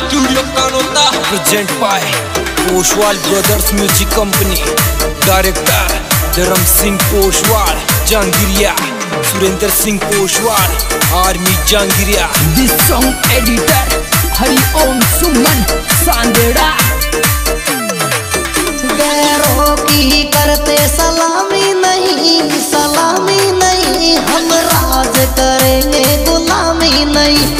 Studio Kanota present by Poshwal brothers music company director Dharam Singh Poshwal Jahangiria Surendra Singh Poshwal army Jahangiria this song editor Hari Om Suman Sandera. गैरों की करते सलामी नहीं सलामी नहीं हम राज करेंगे गुलामी नहीं।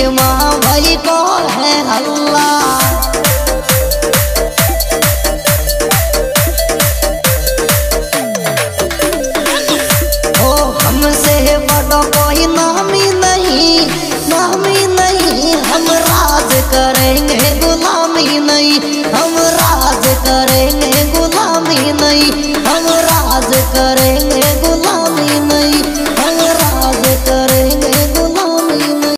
डीजी माँ